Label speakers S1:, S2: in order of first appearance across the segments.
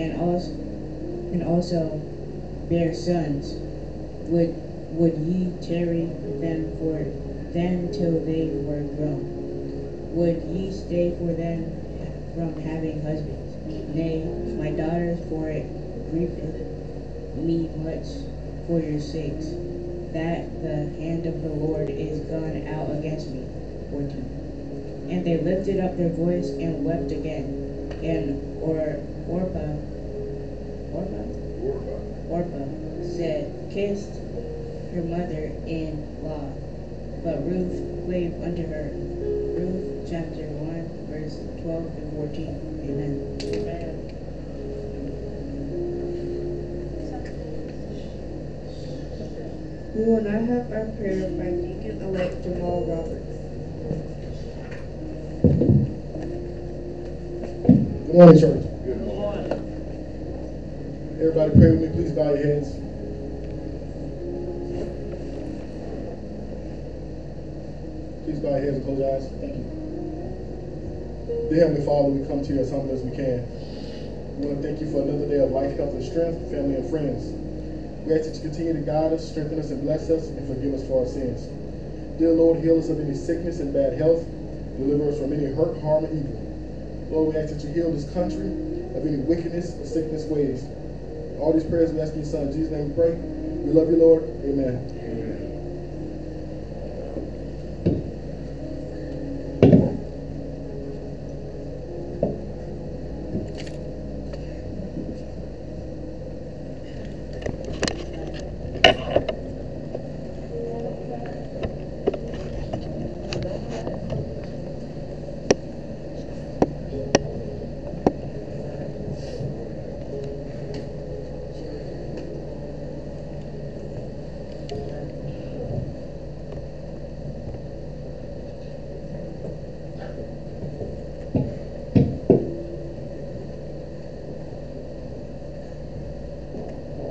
S1: and also and also bear sons. Would would ye tarry them for them till they were grown? Would ye stay for them from having husbands? Nay, my daughters, for it grieveth me much for your sakes, that the hand of the Lord is gone out against me. 14. And they lifted up their voice and wept again. And or Orpah, Orpah, Orpah said, Kissed her mother in law. But Ruth clave unto her. Ruth chapter 1, verse 12 and 14. Amen.
S2: We will now have our prayer by Deacon-elect Jamal Roberts.
S3: Good morning, church. Good morning. Everybody pray with me. Please bow your heads. Please bow your heads and close your eyes. Thank you. We come to you as humble as we can. We want to thank you for another day of life, health, and strength, family, and friends. We ask that you continue to guide us, strengthen us, and bless us, and forgive us for our sins. Dear Lord, heal us of any sickness and bad health. Deliver us from any hurt, harm, and evil. Lord, we ask that you heal this country of any wickedness or sickness ways. All these prayers we ask in your son, Jesus' name we pray. We love you, Lord. Amen.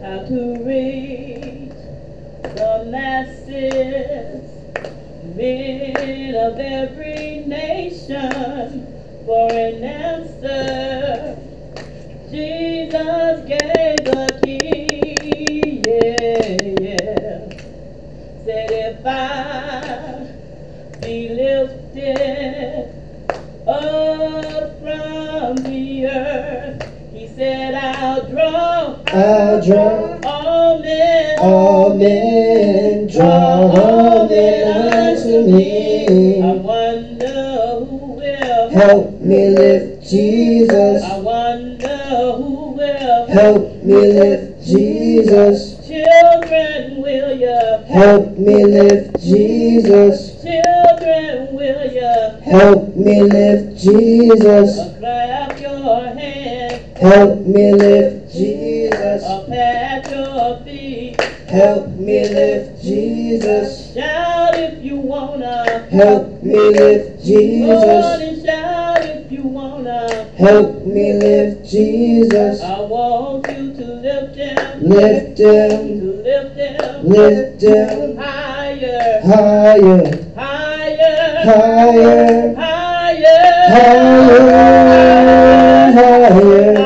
S4: how to reach the masses, men of every nation, for an answer. Jesus gave the key, yeah, yeah. Said if I be lifted up from the earth, he said I'll draw
S5: I'll draw
S4: all men,
S5: all men, draw all men unto
S4: I
S5: me.
S4: wonder who will
S5: Help me lift Jesus.
S4: I wonder who will
S5: Help me lift Jesus.
S4: Children, will you
S5: Help me lift Jesus.
S4: Children, will you
S5: Help me lift Jesus.
S4: clap your hands,
S5: Help me lift Jesus.
S4: pat your feet,
S5: Help me lift Jesus.
S4: shout if you wanna.
S5: Help me lift Jesus. Help me lift Jesus.
S4: I want you to lift him,
S5: Lift him,
S4: to lift him.
S5: Lift him.
S4: Higher,
S5: higher,
S4: higher,
S5: higher,
S4: higher,
S5: higher, higher.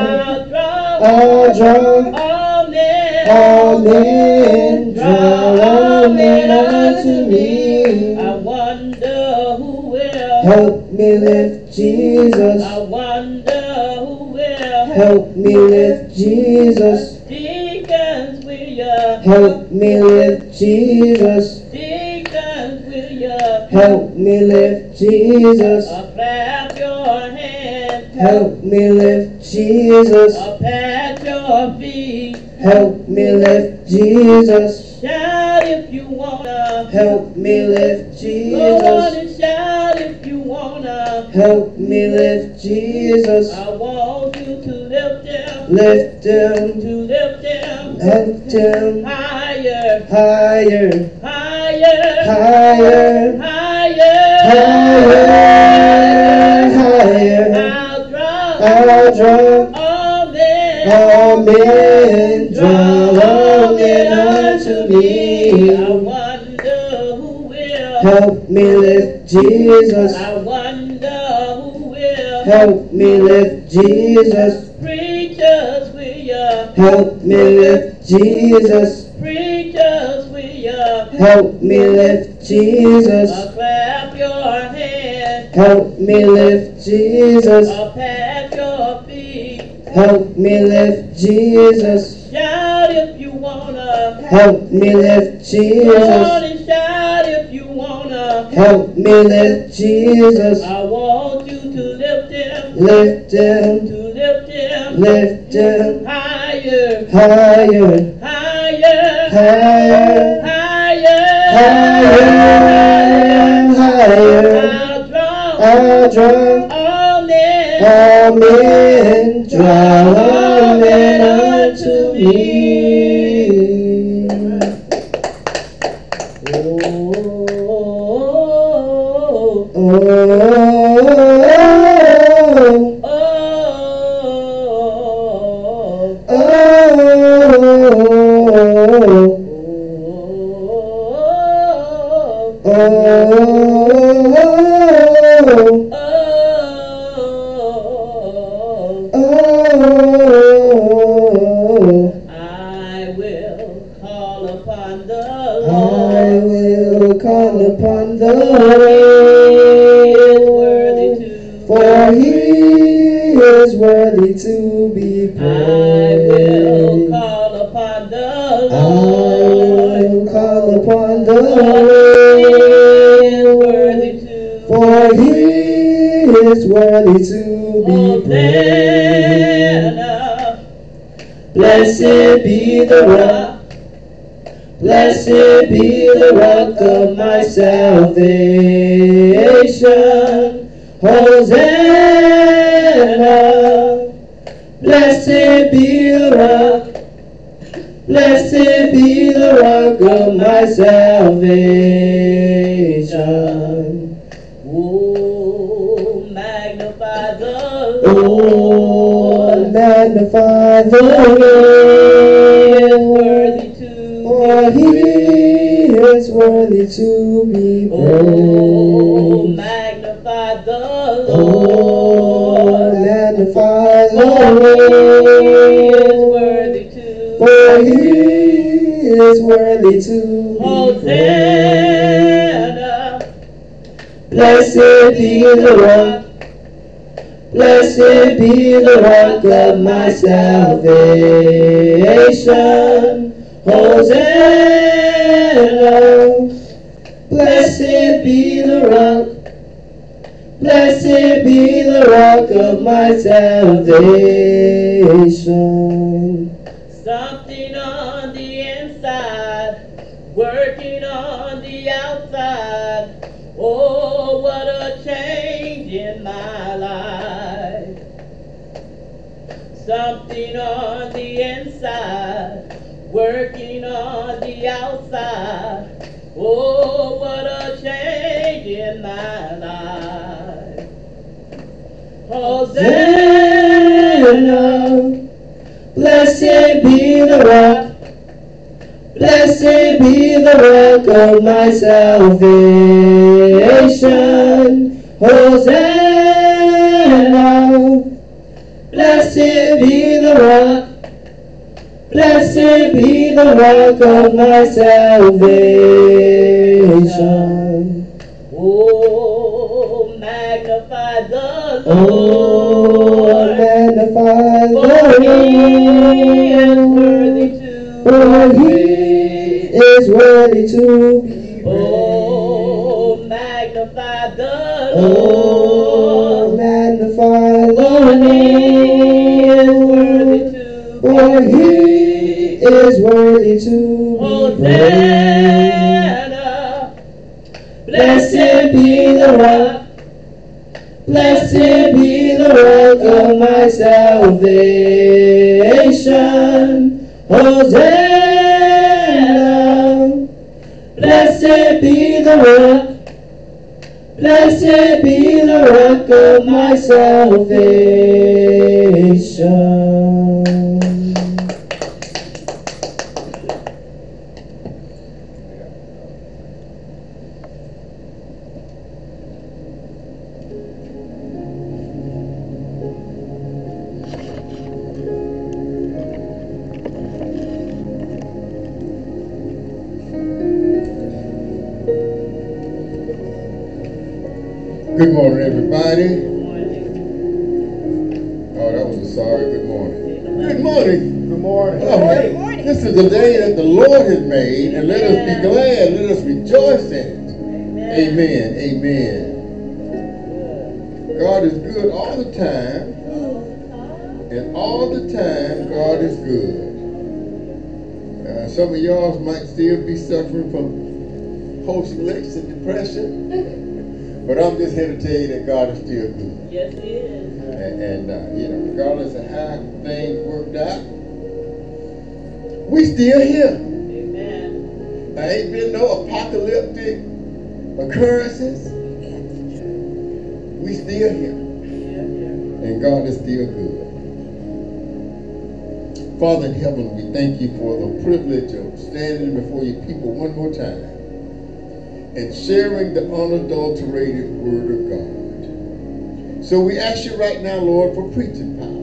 S4: I'll draw. All men,
S5: all men, draw all men unto me.
S4: I wonder who will,
S5: Help me lift Jesus.
S4: I wonder who will,
S5: Help me lift Jesus.
S4: deacons will you,
S5: Help me lift Jesus.
S4: deacons will you,
S5: Help me lift Jesus.
S4: Uh, clap your hands,
S5: Help me lift Jesus.
S4: uh, pat your feet,
S5: Help me lift Jesus.
S4: shout if you wanna,
S5: Help me lift Jesus.
S4: and
S5: Help me lift Jesus.
S4: I want you to lift him,
S5: Lift him,
S4: to lift him
S5: lift him
S4: higher,
S5: higher,
S4: higher,
S5: higher,
S4: higher,
S5: higher, higher.
S4: I'll draw
S5: I'll draw
S4: all men,
S5: all men, draw all men unto me.
S4: I wonder who will,
S5: Help me lift Jesus.
S4: I wonder who will,
S5: Help me lift Jesus.
S4: Preachers, will ya?
S5: Help me lift Jesus.
S4: Preachers, will ya?
S5: Help me lift Jesus.
S4: Uh, clap your hands.
S5: Help me lift Jesus.
S4: Uh, pat your feet.
S5: Help me lift Jesus.
S4: Shout if you wanna.
S5: Help me lift Jesus.
S4: shout if you wanna.
S5: Help me lift Jesus.
S4: I want lift him.
S5: Lift him,
S4: To lift him.
S5: lift him
S4: Higher.
S5: higher,
S4: Higher.
S5: higher,
S4: Higher.
S5: higher, higher.
S4: I'll draw all men.
S5: all men, draw
S4: worthy to
S5: be
S4: Oh, praised. magnify the
S5: Oh,
S4: Lord.
S5: magnify the
S4: For he is
S5: Lord.
S4: worthy to
S5: For he is worthy to be praised. Blessed be the rock. Blessed be the rock of my salvation. Hosanna. Blessed be the rock. Blessed be the rock of my salvation.
S4: Something on the inside, working on the outside. Oh, what a change in my life. Something on the inside, working on the outside. Oh, what a change in my life. Hosanna.
S5: Blessed be the rock. Blessed be the rock of my salvation. Hosanna. Blessed be the rock. Blessed be the rock of my salvation.
S4: Oh, magnify the Lord.
S5: Oh, magnify
S4: Lord.
S5: magnify
S4: For he is
S5: the
S4: worthy
S5: Lord.
S4: to
S5: For
S4: be
S5: he is worthy to be praised. Oh, magnify the
S4: Oh,
S5: Lord. Is worthy to be oh,
S4: praised.
S5: Blessed be the rock. Blessed be the rock of my salvation. Hosanna. Blessed be the rock. Blessed be the rock of my salvation.
S6: Morning. This is the day that the Lord has made, and let us be glad, let us rejoice in it. Amen. Amen. God is good all the time, and all the time, God is good. Uh, some of y'all might still be suffering from post-election depression, but I'm just here to tell you that God is still good.
S4: Yes, it is.
S6: And, and uh, you know, regardless of how things worked out, we still here.
S4: Amen.
S6: There ain't been no apocalyptic occurrences. We still here. And God is still good. Father in heaven, we thank you for the privilege of standing before your people one more time and sharing the unadulterated word of God. So we ask you right now, Lord, for preaching power.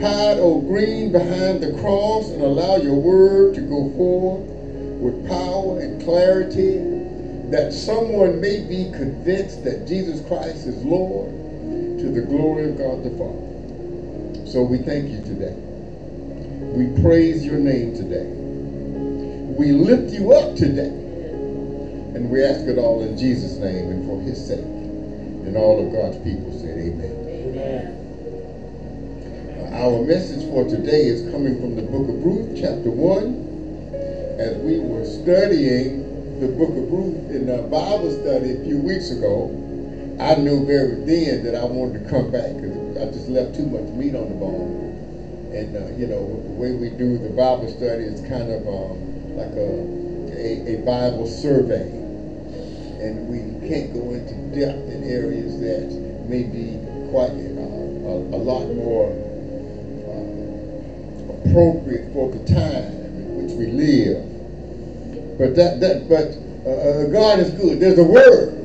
S6: Hide, O green, behind the cross and allow your word to go forth with power and clarity that someone may be convinced that Jesus Christ is Lord to the glory of God the Father. So we thank you today. We praise your name today. We lift you up today. And we ask it all in Jesus' name and for his sake. And all of God's people said amen.
S4: Amen.
S6: Our message for today is coming from the book of Ruth, chapter 1. As we were studying the book of Ruth in a Bible study a few weeks ago, I knew very then that I wanted to come back because I just left too much meat on the bone. And, uh, you know, the way we do the Bible study is kind of um, like a, a, a Bible survey. And we can't go into depth in areas that may be quite uh, a, a lot more appropriate for the time in which we live. But that that but uh, uh, God is good. There's a word.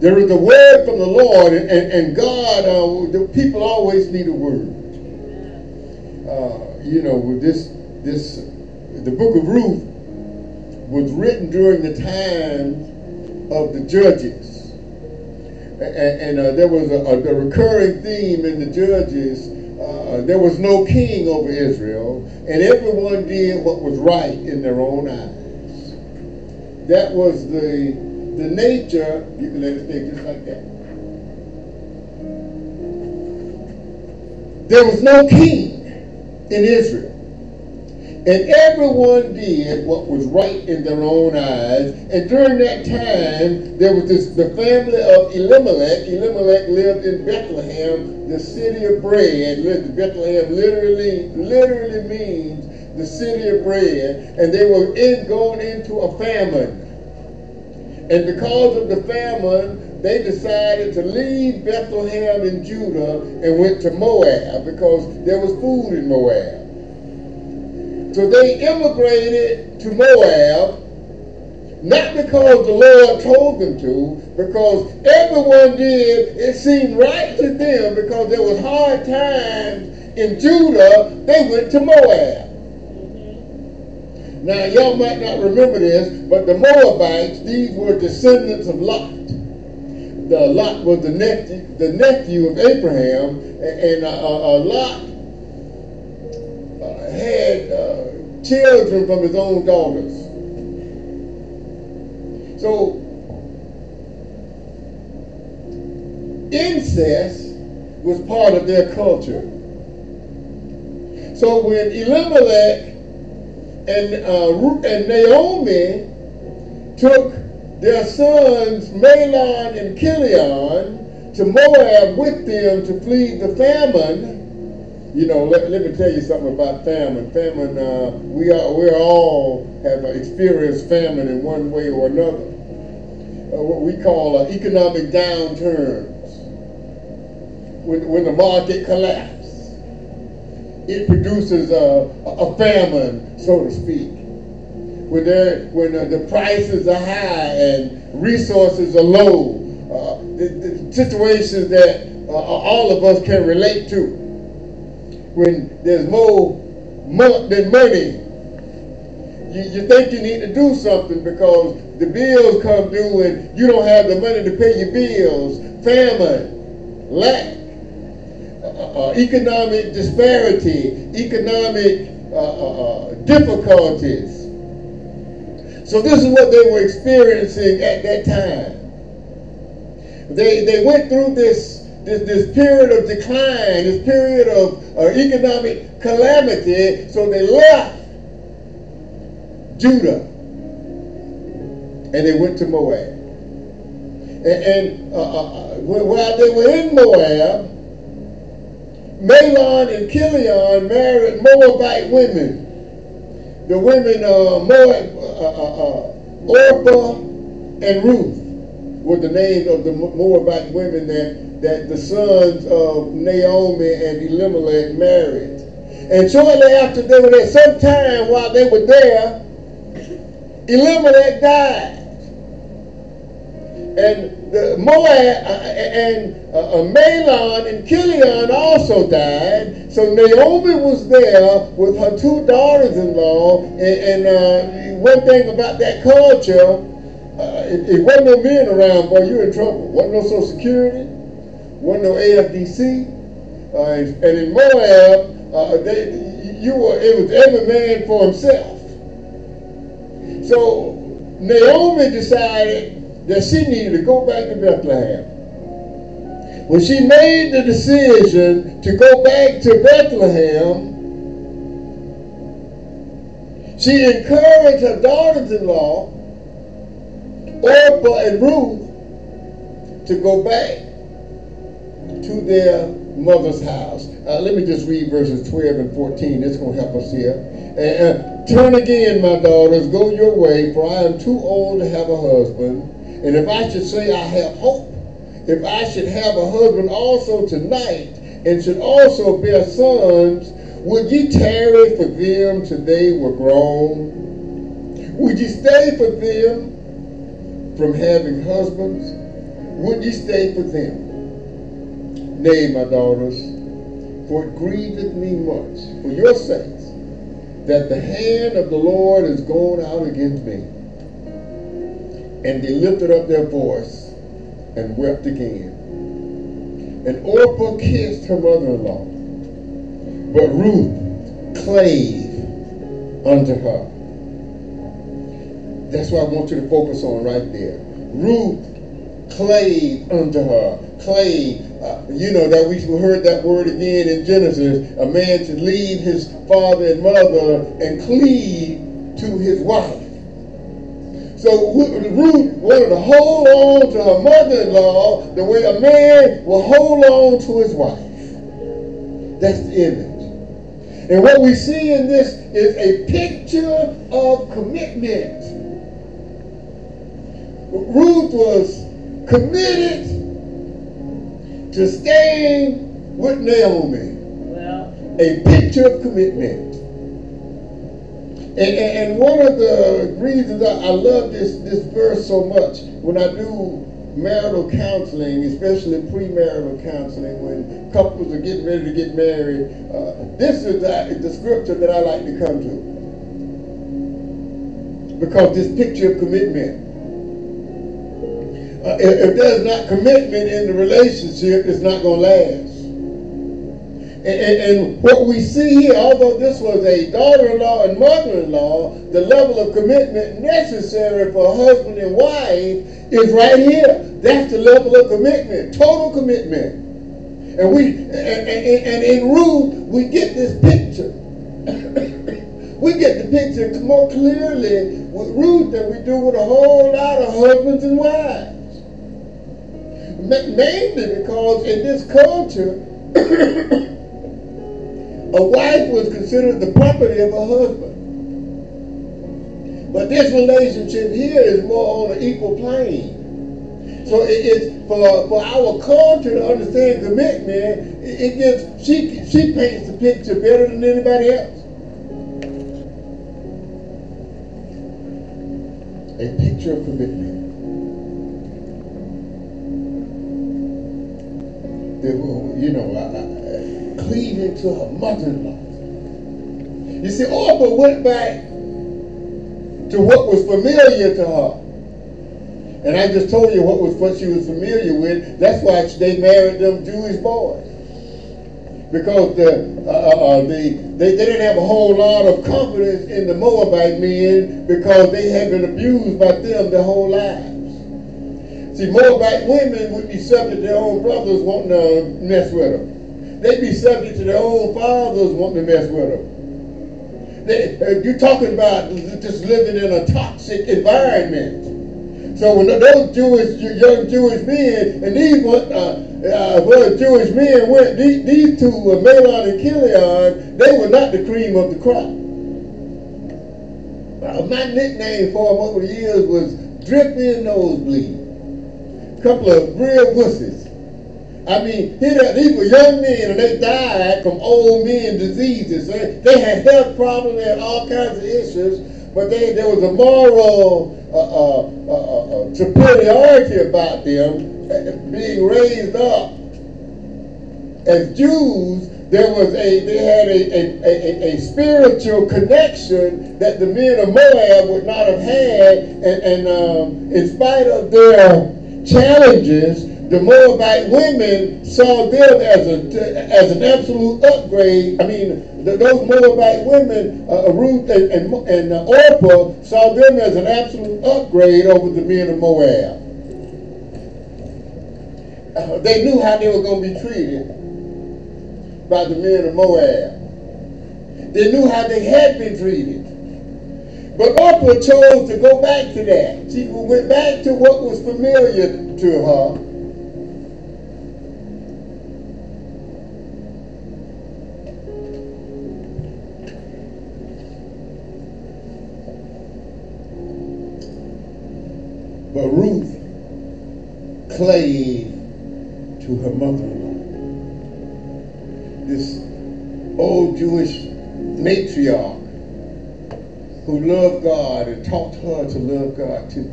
S6: There is a word from the Lord, and, and, and God. Uh, the people always need a word. Uh, you know, with this this the book of Ruth was written during the time of the judges, and, and uh, there was a, a, a recurring theme in the judges. Uh, there was no king over Israel, and everyone did what was right in their own eyes. That was the the nature. You can let it stay just like that. There was no king in Israel. And everyone did what was right in their own eyes. And during that time, there was this the family of Elimelech. Elimelech lived in Bethlehem, the city of bread. Bethlehem literally, literally means the city of bread. And they were in, going into a famine. And because of the famine, they decided to leave Bethlehem in Judah and went to Moab because there was food in Moab. So they immigrated to Moab, not because the Lord told them to, because everyone did, it seemed right to them because there was hard times in Judah, they went to Moab. Now y'all might not remember this, but the Moabites, these were descendants of Lot. The Lot was the nephew, the nephew of Abraham, and uh, uh, Lot had uh, children from his own daughters. So incest was part of their culture. So when Elimelech and uh, and Naomi took their sons Mahlon and Chilion to Moab with them to flee the famine. You know, let, let me tell you something about famine. Famine, uh, we are we all have experienced famine in one way or another. Uh, what we call uh, economic downturns. When, when the market collapses, it produces a, a famine, so to speak. When, there, when uh, the prices are high and resources are low, uh, the, the situations that uh, all of us can relate to. When there's more mo- than money, you, you think you need to do something because the bills come due and you don't have the money to pay your bills, famine, lack, uh, uh, economic disparity, economic uh, uh, uh, difficulties. So this is what they were experiencing at that time. They, they went through this, this, this period of decline, this period of uh, economic calamity, so they left Judah and they went to Moab. And, and uh, uh, while they were in Moab, Mahlon and Chilion married Moabite women. The women, uh, Moab, uh, uh, uh, Orpah and Ruth were the names of the Moabite women that, that the sons of Naomi and Elimelech married. And shortly after they were there, sometime while they were there, Elimelech died. And the Moab uh, and uh, uh, Mahlon and Chilion also died. So Naomi was there with her two daughters-in-law. And, and uh, one thing about that culture, uh, if, if wasn't no men around, boy, you're in trouble. Wasn't no Social Security, wasn't no AFDC. Uh, and in Moab, they, you were, it was every man for himself. So Naomi decided that she needed to go back to Bethlehem. When she made the decision to go back to Bethlehem, she encouraged her daughters-in-law, Orpah and Ruth, to go back to their mother's house. Uh, let me just read verses 12 and 14. This is going to help us here. And, Turn again, my daughters, go your way, for I am too old to have a husband. And if I should say I have hope, if I should have a husband also tonight, and should also bear sons, would ye tarry for them till they were grown? Would ye stay for them from having husbands? Would ye stay for them? Nay, my daughters, for it grieveth me much for your sakes that the hand of the Lord is gone out against me. And they lifted up their voice and wept again. And Orpah kissed her mother-in-law, but Ruth clave unto her. That's what I want you to focus on right there. Ruth clave unto her. Clave, you know, that we heard that word again in Genesis. A man to leave his father and mother and cleave to his wife. So Ruth wanted to hold on to her mother-in-law the way a man will hold on to his wife. That's the image. And what we see in this is a picture of commitment. Ruth was committed to staying with Naomi.
S4: Well,
S6: A picture of commitment. And, and, and one of the reasons I, I love this, this verse so much, when I do marital counseling, especially premarital counseling, when couples are getting ready to get married, uh, this is the, the scripture that I like to come to. Because this picture of commitment. Uh, if, if there's not commitment in the relationship, it's not going to last. And, and, and what we see here, although this was a daughter-in-law and mother-in-law, the level of commitment necessary for husband and wife is right here. That's the level of commitment, total commitment. And we and, and, and in Ruth, we get this picture. we get the picture more clearly with Ruth than we do with a whole lot of husbands and wives. Ma- Mainly because in this culture, a wife was considered the property of a husband. But this relationship here is more on an equal plane. So it, it's for for our culture to understand commitment. It, it gives she she paints the picture better than anybody else. A picture of commitment. You know, uh, uh, cleaving to her mother-in-law. You see, Orpah went back to what was familiar to her. And I just told you what was what she was familiar with. That's why they married them Jewish boys. Because the, uh, uh, uh, the, they, they didn't have a whole lot of confidence in the Moabite men because they had been abused by them their whole lives. See, Moabite women would be subject to their own brothers wanting to mess with them. They'd be subject to their own fathers wanting to mess with them. They, uh, you're talking about just living in a toxic environment. So when those Jewish young Jewish men and these uh, uh, well, Jewish men went these, these two, uh, Mahlon and Chilion, they were not the cream of the crop. Uh, my nickname for them over the years was Drippy Nosebleed couple of real wussies. I mean, these were young men and they died from old men diseases. They had health problems, they had all kinds of issues, but they, there was a moral uh, uh, uh, uh superiority about them uh, being raised up as Jews. There was a they had a, a, a, a, spiritual connection that the men of Moab would not have had, and, and um, in spite of their challenges, the Moabite women saw them as a as an absolute upgrade. I mean, the, those Moabite women, uh, Ruth and and, and uh, Orpah, saw them as an absolute upgrade over the men of Moab. Uh, they knew how they were going to be treated by the men of Moab. They knew how they had been treated. But Orpah chose to go back to that. She went back to what was familiar to her. But Ruth clave to her mother-in-law. This old Jewish who loved God and taught her to love God too.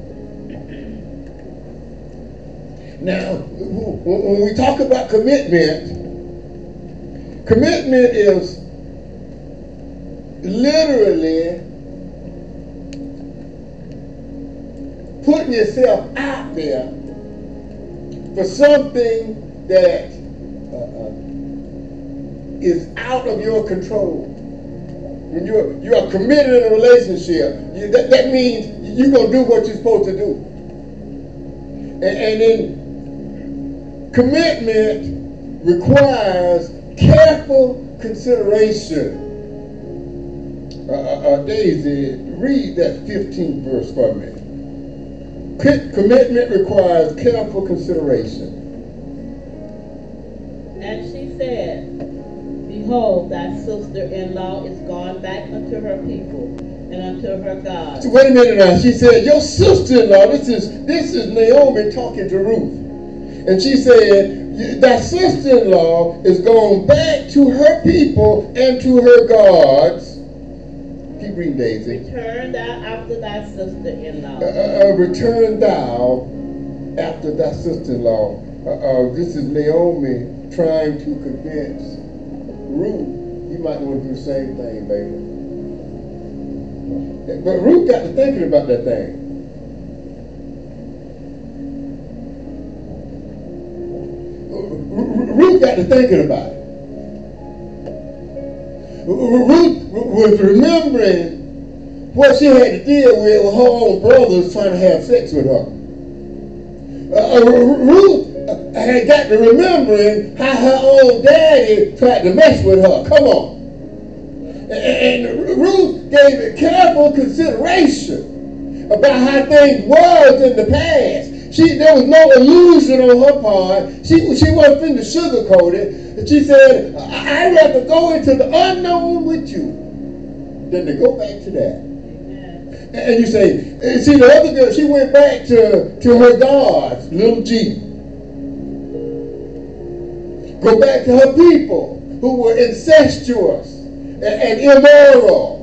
S6: Now, when we talk about commitment, commitment is literally putting yourself out there for something that uh, uh is out of your control. When you're you are committed in a relationship, you, that, that means you're gonna do what you're supposed to do. And, and then commitment requires careful consideration. Uh, uh, uh Daisy, read that 15th verse for me. Commitment requires careful consideration.
S4: And she said, Behold, sister-in-law is gone back unto her people and unto her God.
S6: So wait a minute now. She said, Your sister-in-law, this is this is Naomi talking to Ruth. And she said, Thy sister-in-law is gone back to her people and to her gods. Keep reading, Daisy.
S4: Return thou after thy sister-in-law. Uh,
S6: uh, uh return thou after thy sister-in-law. Uh, uh, this is Naomi trying to convince Ruth, you might want to do the same thing, baby. But Ruth got to thinking about that thing. Ruth got to thinking about it. Ruth was remembering what she had to deal with her own brothers trying to have sex with her. Uh, Ruth had got to remembering how her old daddy tried to mess with her. Come on. And Ruth gave it careful consideration about how things was in the past. She, there was no illusion on her part. She, she wasn't finna sugarcoat it. And she said, I'd rather go into the unknown with you than to go back to that. And you say, see, the other girl, she went back to, to her gods, little G. Go back to her people who were incestuous and, and immoral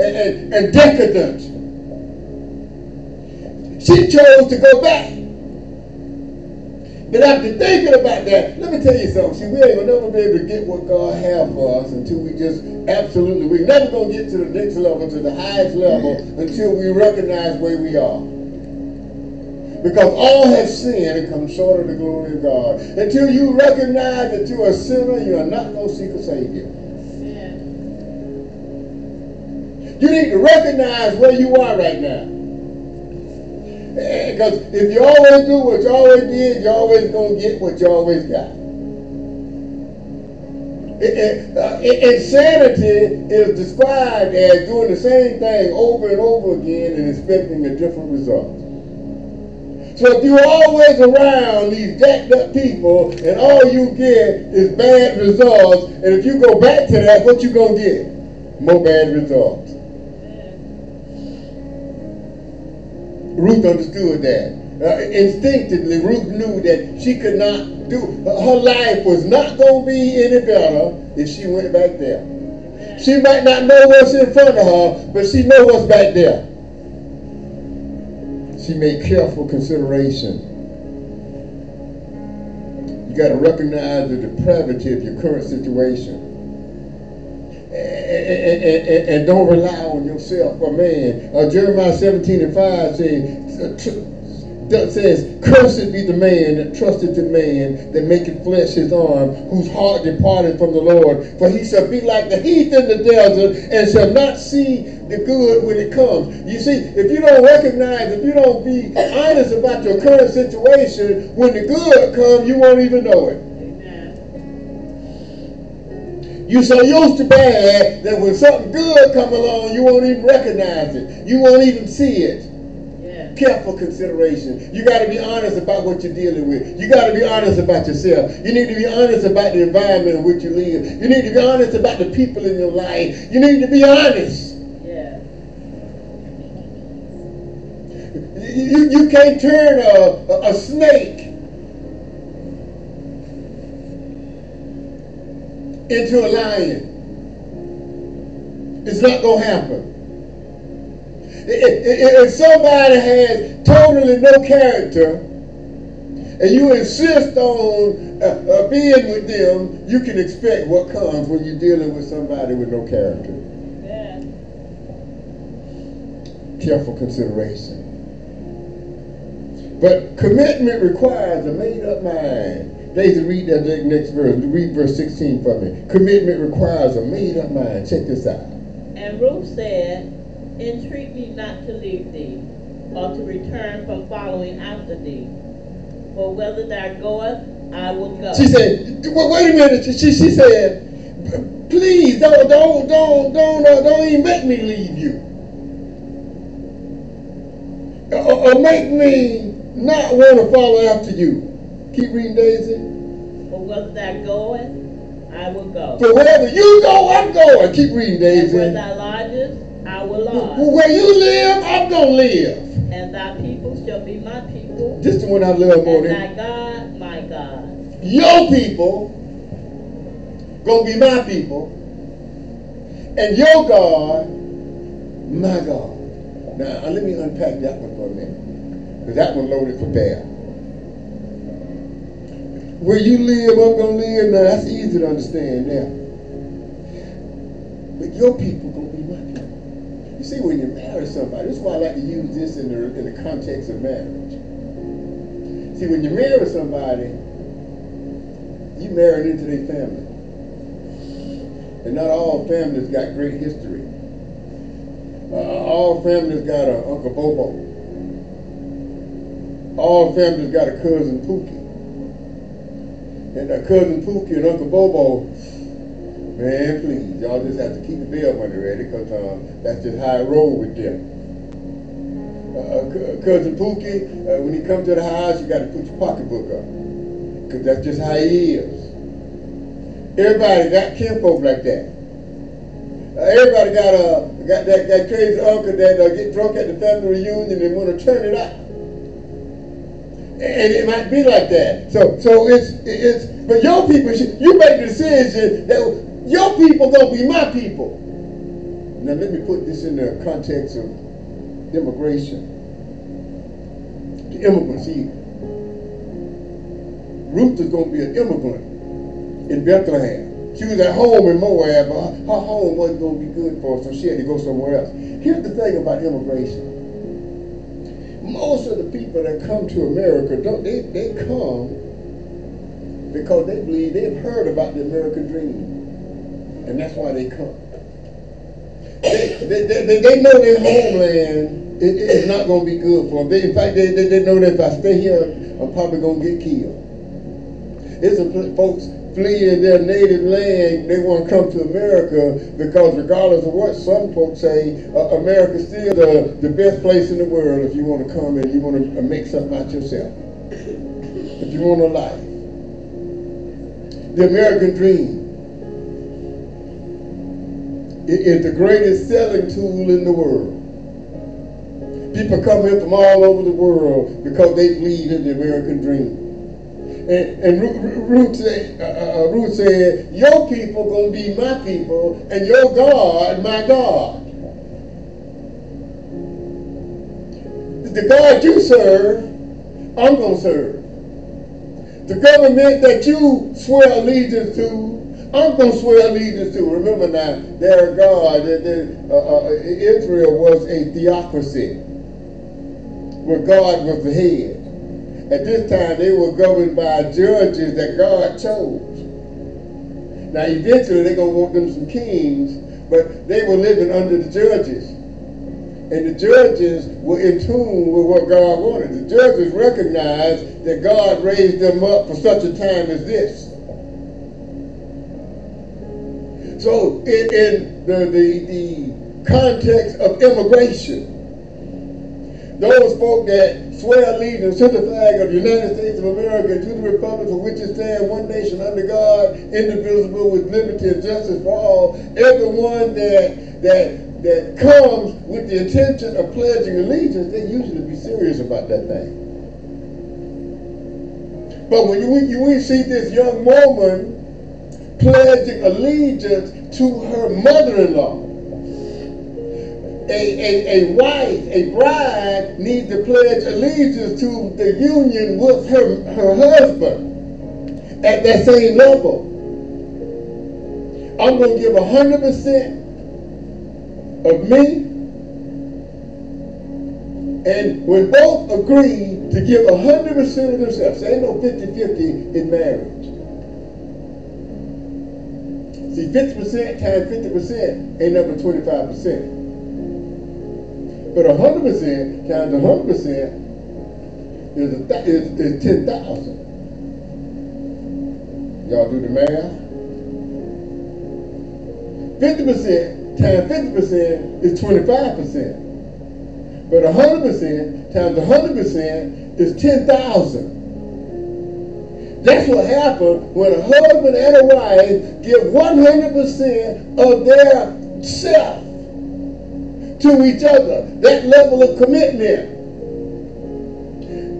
S6: and, and, and decadent. She chose to go back. But after thinking about that, let me tell you something. See, we ain't gonna never be able to get what God has for us until we just absolutely, we're never gonna get to the next level, to the highest level, until we recognize where we are. Because all have sinned and come short of the glory of God. Until you recognize that you're a sinner, you are not going to seek a Savior. You need to recognize where you are right now. Because if you always do what you always did, you're always going to get what you always got. Uh, insanity is described as doing the same thing over and over again and expecting a different result. So if you're always around these jacked up people and all you get is bad results, and if you go back to that, what you gonna get? More bad results. Ruth understood that. Uh, instinctively, Ruth knew that she could not do, her life was not going to be any better if she went back there. She might not know what's in front of her, but she know what's back there. She made careful consideration. You got to recognize the depravity of your current situation. And, and, and, and, don't rely on yourself for man. Uh, Jeremiah 17 and 5 says, that says, Cursed be the man that trusted in man, that maketh flesh his arm, whose heart departed from the Lord. For he shall be like the heath in the desert, and shall not see the good when it comes. You see, if you don't recognize, if you don't be honest about your current situation, when the good comes, you won't even know it. You're so used to bad that when something good come along, you won't even recognize it. You won't even see it careful consideration. You got to be honest about what you're dealing with. You got to be honest about yourself. You need to be honest about the environment in which you live. You need to be honest about the people in your life. You need to be honest.
S4: Yeah.
S6: You, you can't turn a, a, a snake into a lion. It's not going to happen. If somebody has totally no character and you insist on uh, uh, being with them, you can expect what comes when you're dealing with somebody with no character.
S4: Yeah.
S6: Careful consideration. But commitment requires a made up mind. Daisy, read that next verse. Read verse 16 for me. Commitment requires a made up mind. Check this out.
S4: And Ruth said, Entreat me not to leave thee, or to return from following after thee. For whether thou goest, I will go.
S6: She said, wait a minute. She, she said, please don't don't don't don't uh, don't even make me leave you. Or, or make me not want to follow after you. Keep reading, Daisy.
S4: For whether thou goest, I will go.
S6: For wherever you go, I'm going. Keep reading, Daisy.
S4: And where thou lodgest, Will lodge.
S6: Where you live, I'm gonna live.
S4: And thy people shall be my people.
S6: This is the one I love more
S4: than. Eh? thy God, my God.
S6: Your people gonna be my people. And your God, my God. Now uh, let me unpack that one for a minute. Because that one loaded for bear. Where you live, I'm gonna live. Now that's easy to understand now. But your people people. You see, when you marry somebody, this is why I like to use this in the, in the context of marriage. See, when you marry somebody, you marry into their family. And not all families got great history. Uh, all families got an Uncle Bobo. All families got a cousin Pookie. And a cousin Pookie and Uncle Bobo Man, please, y'all just have to keep the bell money ready because uh, that's just how I roll with them. Uh, uh cousin Pookie, uh, when he comes to the house, you got to put your pocketbook up because that's just how he is. Everybody got kinfolk like that. Uh, everybody got uh, got that, that crazy uncle that uh, get drunk at the family reunion and want to turn it up. And it might be like that. So, so it's it's. But your people, you make the decision that your people gonna be my people. Now let me put this in the context of immigration. The immigrants see, Ruth is gonna be an immigrant in Bethlehem. She was at home in Moab, but her home wasn't gonna be good for her, so she had to go somewhere else. Here's the thing about immigration. most of the people that come to America don't they, they come because they believe they've heard about the American dream. And that's why they come. They, they, they, they know their homeland is, is not going to be good for them. They, in fact, they, they, they know that if I stay here, I'm probably going to get killed. It's a folks fleeing their native land, they want to come to America because regardless of what some folks say, uh, America's still the, the best place in the world if you want to come and you want to make something out yourself. If you want a life. The American dream is the greatest selling tool in the world. People come here from all over the world because they believe in the American dream. And, and Ruth, said, uh, uh, Ruth said, your people going to be my people and your God my God. The God you serve, I'm going to serve. The government that you swear allegiance to, I'm going to swear allegiance to. Remember now, their God, uh, uh, Israel was a theocracy where God was the head. At this time, they were governed by judges that God chose. Now, eventually, they're going to want them some kings, but they were living under the judges. And the judges were in tune with what God wanted. The judges recognized that God raised them up for such a time as this. So, in, in the, the, the context of immigration, those folk that swear allegiance to the flag of the United States of America and to the republic for which it stands, one nation under God, indivisible, with liberty and justice for all. Everyone that that that comes with the intention of pledging allegiance, they usually be serious about that thing. But when you, you we see this young woman pledging allegiance to her mother-in-law, a, a, a wife, a bride needs to pledge allegiance to the union with her, her husband at that same level. I'm going to give 100% of me. And when both agree to give 100% of themselves, there ain't no 50-50 in marriage. See, 50% times 50% ain't number 25%. But 100% times 100% is, a th- is, is 10,000. Y'all do the math? 50% times 50% is 25%. But 100% times 100% is 10,000. That's what happened when a husband and a wife give 100% of their self to each other. That level of commitment.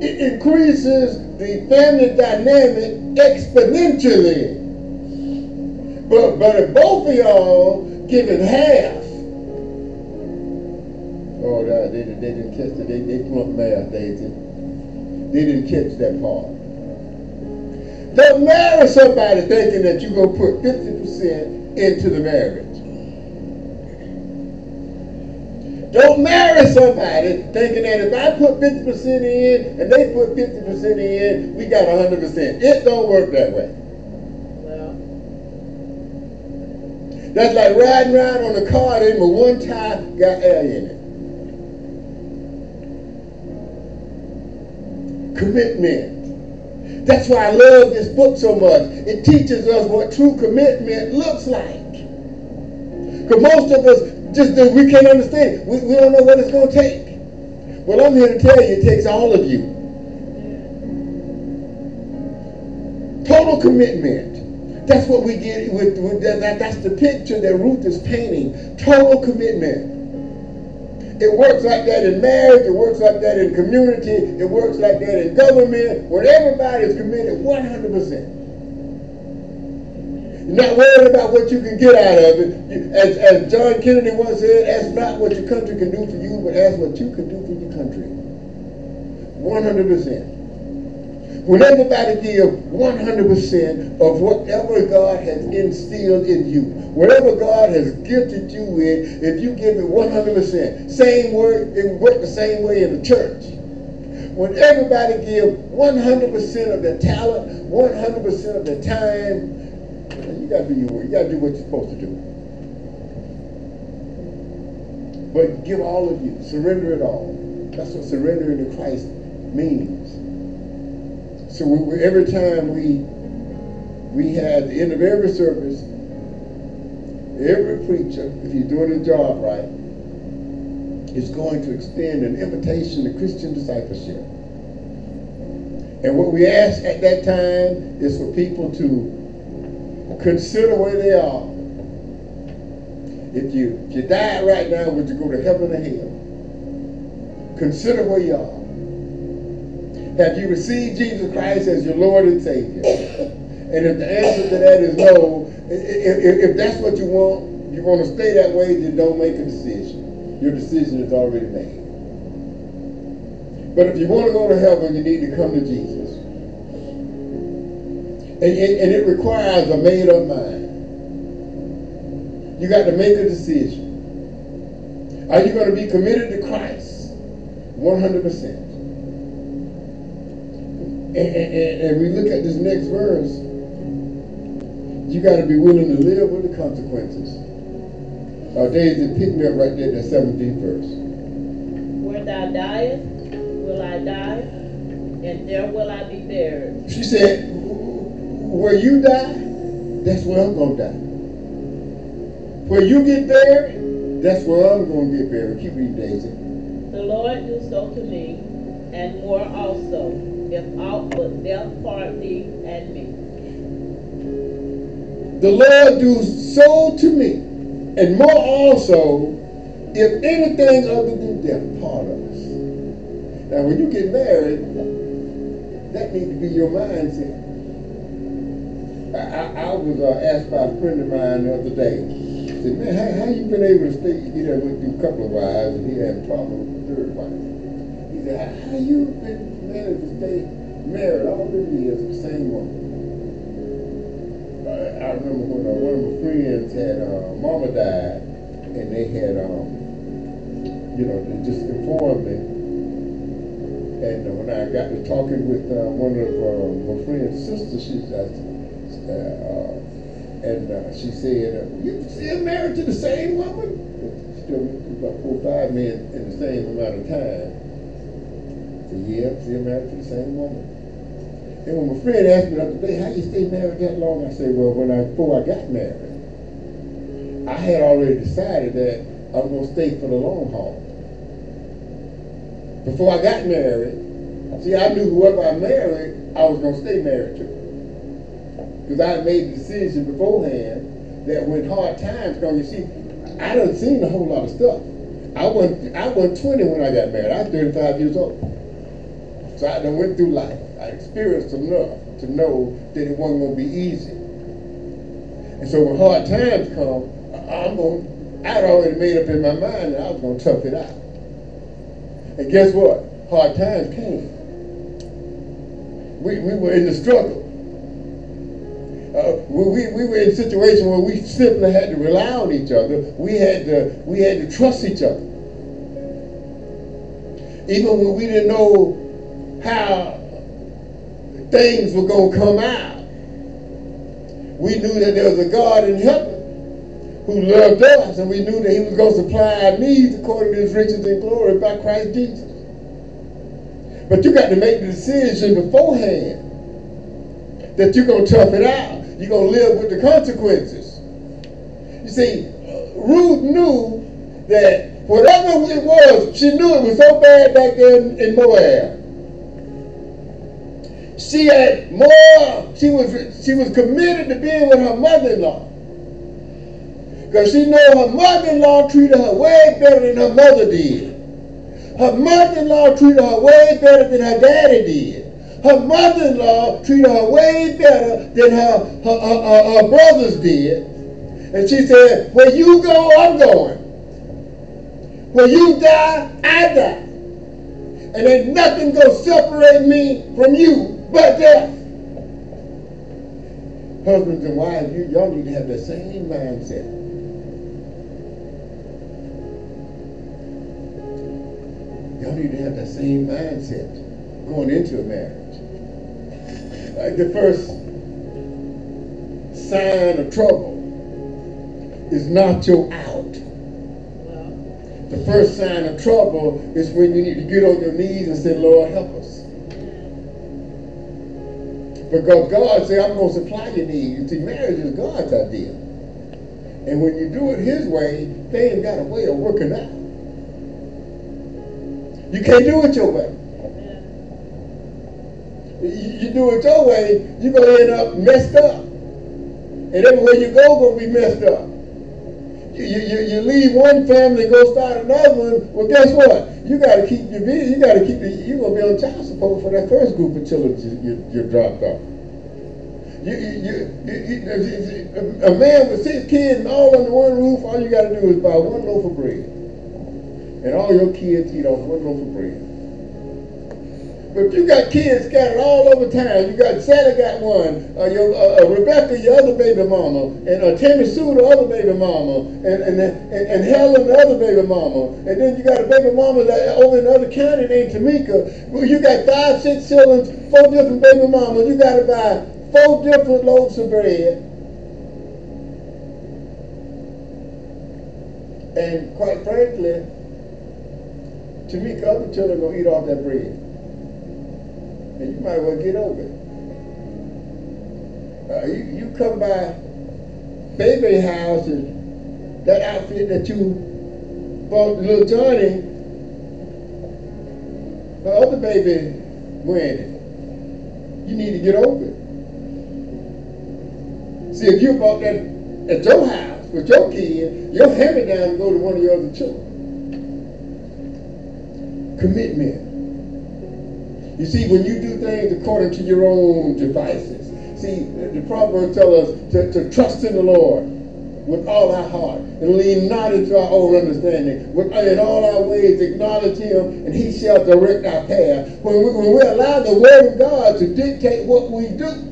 S6: It increases the family dynamic exponentially. But, but if both of y'all give it half, oh, they, they, they didn't catch it. They, they flunked math, Daisy. They didn't catch that part. Don't marry somebody thinking that you're going to put 50% into the marriage. Don't marry somebody thinking that if I put 50% in and they put 50% in, we got 100%. It don't work that way.
S4: Well,
S6: That's like riding around on a car and but one tire got air in it. Commitment. That's why I love this book so much. It teaches us what true commitment looks like. Because most of us just we can't understand. We, we don't know what it's going to take. Well, I'm here to tell you, it takes all of you. Total commitment. That's what we get with, with that, that's the picture that Ruth is painting. Total commitment. It works like that in marriage. It works like that in community. It works like that in government. Where everybody is committed 100%. You're not worried about what you can get out of it. As, as John Kennedy once said, ask not what your country can do for you, but ask what you can do for your country. 100%. When everybody give 100% of whatever God has instilled in you, whatever God has gifted you with, if you give it 100%, same word, it work the same way in the church. when everybody give 100% of their talent, 100% of their time, you gotta do you gotta do what you're supposed to do. But give all of you, surrender it all. That's what surrendering to Christ means. So every time we we have the end of every service, every preacher, if you're doing the job right, is going to extend an invitation to Christian discipleship. And what we ask at that time is for people to consider where they are. If you if you died right now, would you go to heaven or hell? Consider where you are. Have you received Jesus Christ as your Lord and Savior? And if the answer to that is no, if, if, that's what you want, you want to stay that way, then don't make a decision. Your decision is already made. But if you want to go to heaven, you need to come to Jesus. And, and, it requires a made up mind. You got to make a decision. Are you going to be committed to Christ? 100%. And, and, and we look at this next verse, you got to be willing to live with the consequences. Uh, Daisy, pick me up right there, that 17th verse.
S4: Where thou diest, will I die, and there will I be buried.
S6: She said, where you die, that's where I'm going to die. Where you get buried, that's where I'm going to get buried. Keep reading, Daisy.
S4: The Lord do so to me, and more also, aught but death part thee and me.
S6: The Lord do so to me, and more also, if anything other than death part us. Now, when you get married, that needs to be your mindset. I, I, I was uh, asked by a friend of mine the other day. Said, man, how, how you been able to stay? He done went through a couple of wives, and he had problems with the third wife. He said, how you been managed to stay married all these years the same woman? I, I remember when uh, one of my friends had uh, mama died, and they had, um, you know, they just informed me. And uh, when I got to talking with uh, one of uh, my friend's sisters, she said, uh, uh, and uh, she said, "You still married to the same woman?" Still about four, or five men in the same amount of time. I said, "Yeah, still married to the same woman." And when my friend asked me the other day, how you stay married that long? I said, well, when I before I got married, I had already decided that I'm gonna stay for the long haul. Before I got married, see, I knew whoever I married, I was gonna stay married to. Because I made the decision beforehand that when hard times come, you see, I done seen a whole lot of stuff. I wasn't, I wasn't 20 when I got married. I was 35 years old. So I done went through life. I experienced enough to know that it wasn't going to be easy. And so when hard times come, I'm going. I'd already made up in my mind that I was going to tough it out. And guess what? Hard times came. We, we were in the struggle. Uh, we, we were in a situation where we simply had to rely on each other. We had to we had to trust each other. Even when we didn't know how things were going to come out. We knew that there was a God in heaven who loved us, and we knew that he was going to supply our needs according to his riches and glory by Christ Jesus. But you got to make the decision beforehand that you're going to tough it out. You're going to live with the consequences. You see, Ruth knew that whatever it was, she knew it was so bad back there in, in Moab she had more, she was she was committed to being with her mother-in-law. Because she knew her mother-in-law treated her way better than her mother did. Her mother-in-law treated her way better than her daddy did. Her mother-in-law treated her way better than her, her, her, her, her brothers did. And she said, where you go, I'm going. Where you die, I die. And ain't nothing gonna separate me from you but death. Husbands and wives, you y'all need to have the same mindset. Y'all need to have the same mindset. going into a marriage. Like the first sign of trouble is not your out. The first sign of trouble is when you need to get on your knees and say, Lord, help us. Because God said, I'm going to supply your needs. You see, marriage is God's idea. And when you do it his way, things got a way of working out. You can't do it your way. You, you do it your way, you're going to end up messed up. And everywhere you go, going to be messed up. You, you, you leave one family go start another one. Well, guess what? You got to keep your busy. You got to keep. You're gonna be on child support for that first group of children you, you, you dropped off. You, you, you, a man with six kids all under one roof, all you got to do is buy one loaf of bread, and all your kids eat off one loaf of bread. But you got kids scattered all over town, you got Sally got one, uh, your, uh, uh, Rebecca, your other baby mama, and uh, Tammy Sue, the other baby mama, and, and, and, and Helen, the other baby mama, and then you got a baby mama that over in another county named Tamika. Well, you got five, six siblings, four different baby mamas. You got to buy four different loaves of bread. And quite frankly, Tamika, other children gonna eat off that bread and you might well get over it. Uh, you, you come by baby house and that outfit that you bought little Johnny, the other baby wearing it. You need to get over it. See, if you bought that at your house with your kid, your hand-me-down go to one of your other children. Commitment. You see, when you do things according to your own devices, see, the Proverbs tell us to, to trust in the Lord with all our heart and lean not into our own understanding. With, uh, in all our ways, acknowledge Him, and He shall direct our path. When we, when we allow the Word of God to dictate what we do,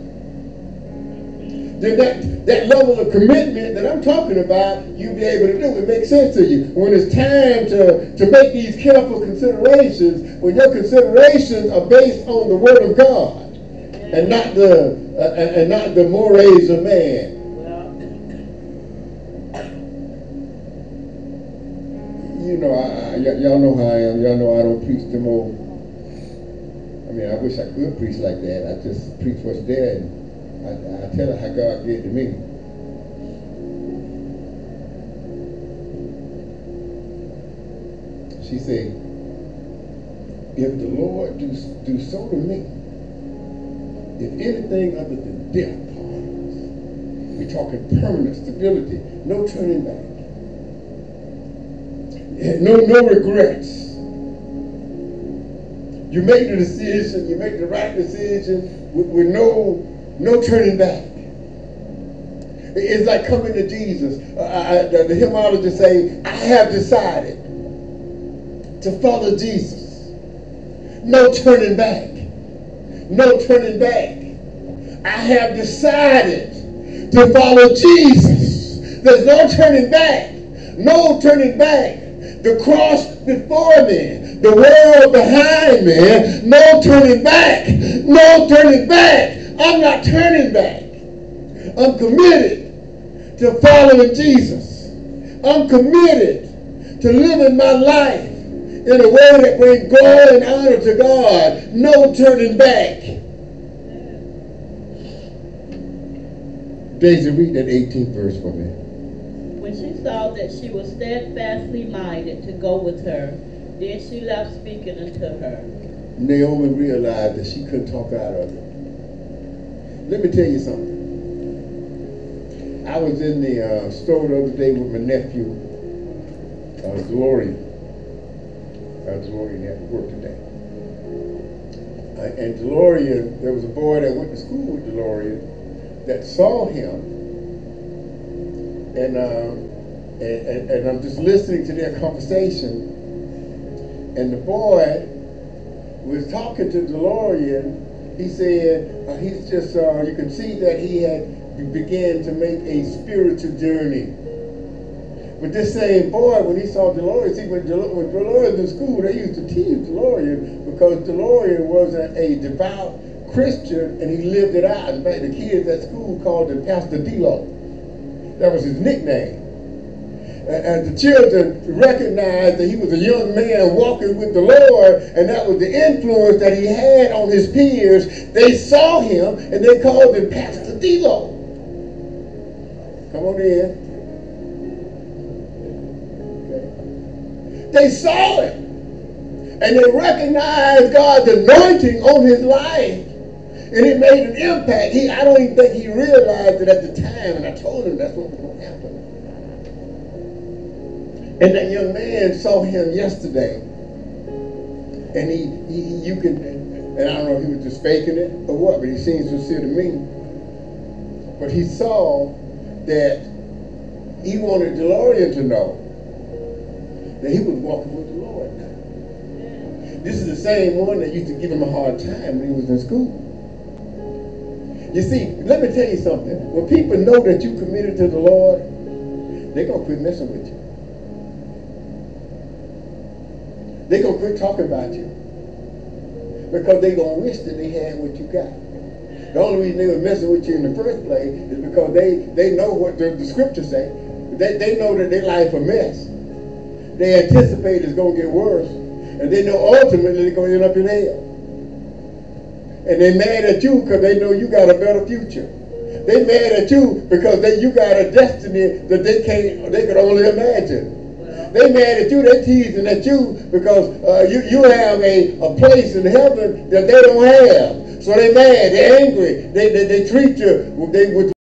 S6: then that, that level of commitment that I'm talking about, you'll be able to do. It makes sense to you. When it's time to, to make these careful considerations, when your considerations are based on the Word of God and not the uh, and not the mores of man. You know, I, I, y'all know how I am. Y'all know I don't preach them old. I mean, I wish I could preach like that. I just preach what's there. And, I, I tell her how God did to me. She said, if the Lord do, do so to me, if anything other than death parts, we're talking permanent stability, no turning back, no, no regrets. You make the decision, you make the right decision with, with no no turning back. It's like coming to Jesus. Uh, I, the, hymnologists say, I have decided to follow Jesus. No turning back. No turning back. I have decided to follow Jesus. There's no turning back. No turning back. The cross before me. The world behind me. No turning back. No turning back. I'm not turning back. I'm committed to following Jesus. I'm committed to living my life in a way that brings glory and honor to God. No turning back. Daisy, read that 18th verse for me.
S4: When she saw that she was steadfastly minded to go with her, then she left speaking unto her.
S6: Naomi realized that she couldn't talk out of it. Let me tell you something. I was in the uh, store the other day with my nephew, uh, DeLorean. Uh, DeLorean had to work today. Uh, and DeLorean, there was a boy that went to school with DeLorean that saw him. And, uh, and, and, and I'm just listening to their conversation. And the boy was talking to DeLorean he said uh, he's just, uh, you can see that he had began to make a spiritual journey. But this same boy, when he saw Delorean, see, when, Del- when Delorean in school, they used to tease Delorean because Delorean wasn't a devout Christian and he lived it out. In fact, the kids at school called him Pastor D-Lo. That was his nickname. And, the children recognized that he was a young man walking with the Lord, and that was the influence that he had on his peers. They saw him and they called him Pastor D-Lo. Come on in. They saw it. And they recognized God's anointing on his life. And it made an impact. He, I don't even think he realized it at the time. And I told him that's what was going to happen. And that young man saw him yesterday. And he, he you can, and I don't know if he was just faking it or what, but he seemed sincere to me. But he saw that he wanted DeLorean to know that he was walking with the Lord. This is the same one that used to give him a hard time when he was in school. You see, let me tell you something. When people know that you committed to the Lord, they're going to quit messing with you. They're going to quit talking about you. Because they're going to wish that they had what you got. The only reason they were messing with you in the first place is because they, they know what the, the scriptures say. They, they know that their life a mess. They anticipate it's going to get worse. And they know ultimately they're going to end up in hell. And they're mad at you because they know you got a better future. They're mad at you because they, you got a destiny that they can't, they could only imagine. They mad at you, they teasing at you because uh, you, you have a, a place in heaven that they don't have. So they mad, they're angry, they, they, they treat you they, with